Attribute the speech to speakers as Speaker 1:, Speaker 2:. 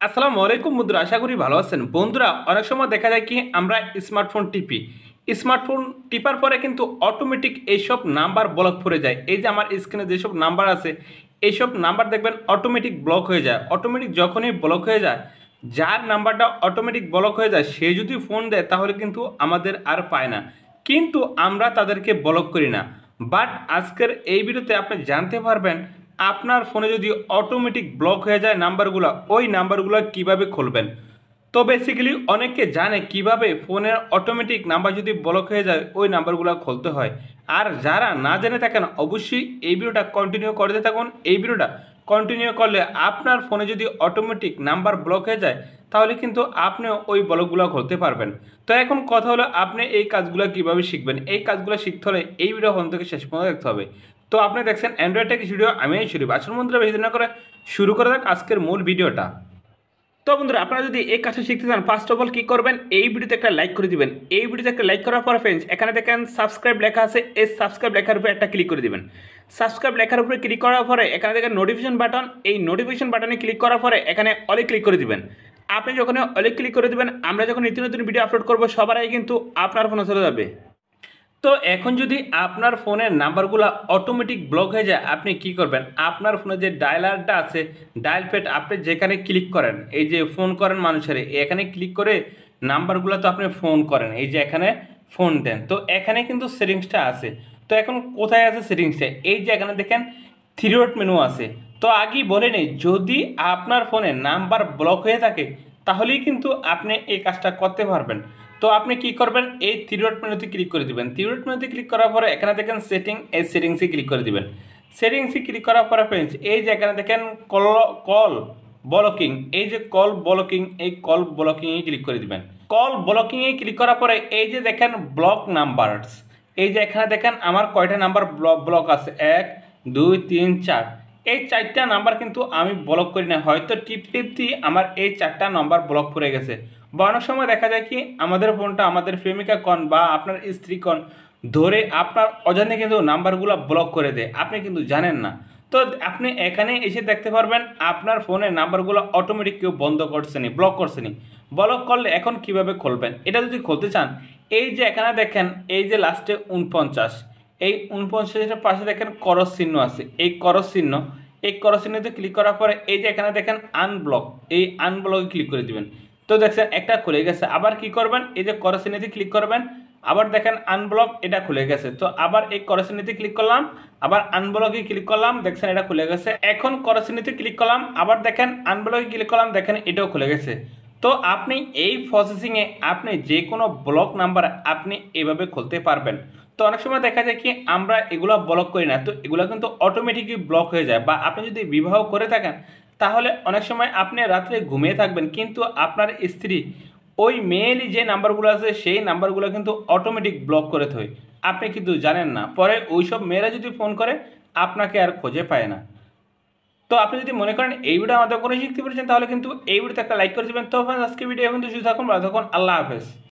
Speaker 1: আসসালামু আলাইকুম বন্ধুরা, আশা করি ভালো আছেন। বন্ধুরা, অনেক সময় দেখা যায় কি আমরা স্মার্টফোন টিপি। স্মার্টফোন টিপার পরে কিন্তু অটোমেটিক এইসব নাম্বার ব্লক পড়ে যায়। এই যে আমার স্ক্রিনে যেসব নাম্বার আছে, এইসব নাম্বার দেখবেন অটোমেটিক ব্লক হয়ে যায়। অটোমেটিক যখনই ব্লক হয়ে যায়, যার নাম্বারটা অটোমেটিক ব্লক হয়ে যায়, সে যদি ফোন দেয়, তাহলে কিন্তু আমাদের আর পায় না। কিন্তু আমরা তাদেরকে ব্লক করি না। বাট আজকের এই ভিডিওতে আপনি জানতে পারবেন আপনার ফোনে যদি অটোমেটিক ব্লক হয়ে যায় নাম্বারগুলো, ওই নাম্বারগুলো কীভাবে খুলবেন? তো বেসিক্যালি অনেকে জানে কীভাবে ফোনের অটোমেটিক নাম্বার যদি ব্লক হয়ে যায়, ওই নাম্বারগুলো খুলতে হয়। আর যারা না জেনে থাকেন, অবশ্যই এই ভিডিওটা কন্টিনিউ করতে থাকুন। এই ভিডিওটা কন্টিনিউ করলে আপনার ফোনে যদি অটোমেটিক নাম্বার ব্লক হয়ে যায়, তাহলে কিন্তু আপনিও ওই ব্লকগুলো খুলতে পারবেন। তো এখন কথা হলো, আপনি এই কাজগুলো কীভাবে শিখবেন? এই কাজগুলো শিখতে হলে এই ভিডিও হন থেকে শেষ পর্যন্ত দেখতে হবে। তো আপনি দেখছেন অ্যান্ড্রয়েড টেক ভিডিও আমি শুরু আসল বন্ধুরা, বেশি না করে শুরু করে দেখ আজকের মূল ভিডিওটা। তো বন্ধুরা, আপনারা যদি এই কাজটা শিখতে চান ফার্স্ট অফ অল কী করবেন? এই ভিডিওতে একটা লাইক করে দিবেন। এই ভিডিওতে একটা লাইক করার পর ফ্রেন্ডস এখানে দেখেন সাবস্ক্রাইব লেখা আছে। এই সাবস্ক্রাইব লেখার উপরে একটা ক্লিক করে দিবেন। সাবস্ক্রাইব লেখার উপরে ক্লিক করার পরে এখানে দেখেন নোটিফিকেশন বাটন এই নোটিফিকেশন বাটনে ক্লিক করার পরে এখানে অলে ক্লিক করে দিবেন। আপনি যখন অলে ক্লিক করে দিবেন, আমরা যখন নিত্য নতুন ভিডিও আপলোড করব, সবার আগে কিন্তু আপনার ফোনে চলে যাবে। তো এখন যদি আপনার ফোনের নাম্বারগুলো অটোমেটিক ব্লক হয়ে যায়, আপনি কি করবেন? আপনার ফোনে যে ডায়ালারটা আছে ডায়াল প্যাড আপনি যেখানে ক্লিক করেন, এই যে ফোন করেন মানুষের, এখানে ক্লিক করে নাম্বারগুলো তো আপনি ফোন করেন, এই যে এখানে ফোন দেন। তো এখানে কিন্তু সেটিংসটা আছে। তো এখন কোথায় আছে সেটিংসটা এই যে এখানে দেখেন থ্রি মেনু আছে। তো আগেই বলে নেই, যদি আপনার ফোনে নাম্বার ব্লক হয়ে থাকে, তাহলেই কিন্তু আপনি এই কাজটা করতে পারবেন। তো আপনি কি করবেন? এই থ্রি মেনুতে ক্লিক করে দিবেন। থ্রি মেনুতে ক্লিক করার পরে এখানে দেখেন সেটিং এই সেটিংসে ক্লিক করে দিবেন। সেটিংসে ক্লিক করার পরে ফ্রেন্ডস এই যে এখানে দেখেন কল কল ব্লকিং এই যে কল ব্লকিং এই কল ব্লকিংয়ে ক্লিক করে দিবেন। কল ব্লকিংয়ে ক্লিক করার পরে এই যে দেখেন ব্লক নাম্বারস এই যে এখানে দেখেন আমার কয়টা নাম্বার ব্লক ব্লক আছে? এক, দুই, তিন, চার। এই চারটা নাম্বার কিন্তু আমি ব্লক করি না হয়তো টিপ টিপ দিয়ে আমার এই চারটা নাম্বার ব্লক পড়ে গেছে। বা অনেক সময় দেখা যায় কি, আমাদের ফোনটা আমাদের প্রেমিকা কন বা আপনার স্ত্রী কন ধরে আপনার অজানে কিন্তু নাম্বারগুলো ব্লক করে দেয়। আপনি কিন্তু জানেন না। তো আপনি এখানে এসে দেখতে পারবেন, আপনার ফোনের নাম্বারগুলো অটোমেটিক কেউ বন্ধ করছে নি ব্লক করছে নি ব্লক করলে এখন কীভাবে খুলবেন? এটা যদি খুলতে চান, এই যে এখানে দেখেন, এই যে লাস্টে উনপঞ্চাশ এই উনপঞ্চাশের পাশে দেখেন করস চিহ্ন আছে। এই করস চিহ্ন, এই করস চিহ্নতে ক্লিক করার পরে এই যে এখানে দেখেন আনব্লক এই আনব্লকে ক্লিক করে দিবেন। তো দেখছেন, একটা খুলে গেছে। আবার কি করবেন? এই যে করসিনিতে ক্লিক করবেন। আবার দেখেন আনব্লক এটা খুলে গেছে। তো আবার এই করসিনিতে ক্লিক করলাম। আবার আনব্লকে ক্লিক করলাম। দেখছেন, এটা খুলে গেছে। এখন করসিনিতে ক্লিক করলাম। আবার দেখেন আনব্লকে ক্লিক করলাম। দেখেন, এটাও খুলে গেছে। তো আপনি এই প্রসেসিংয়ে আপনি যে কোনো ব্লক নাম্বার আপনি এভাবে খুলতে পারবেন। তো অনেক সময় দেখা যায় কি, আমরা এগুলো ব্লক করি না। তো এগুলো কিন্তু অটোমেটিকলি ব্লক হয়ে যায়। বা আপনি যদি বিবাহ করে থাকেন তাহলে অনেক সময় আপনি রাত্রে ঘুমিয়ে থাকবেন, কিন্তু আপনার স্ত্রী ওই মেয়েলি যে নাম্বারগুলো আছে, সেই নাম্বারগুলো কিন্তু অটোমেটিক ব্লক করে থয়। আপনি কিন্তু জানেন না। পরে ওই সব মেয়েরা যদি ফোন করে, আপনাকে আর খোঁজে পায় না। তো আপনি যদি মনে করেন এই ভিডিও আমাদের কোনো শিখতে পেরেছেন, তাহলে কিন্তু এই ভিডিওতে একটা লাইক করে দেবেন। তো আজকে ভিডিও এখন তো শুধু থাকুন, ভালো থাকুন, আল্লাহ হাফেজ।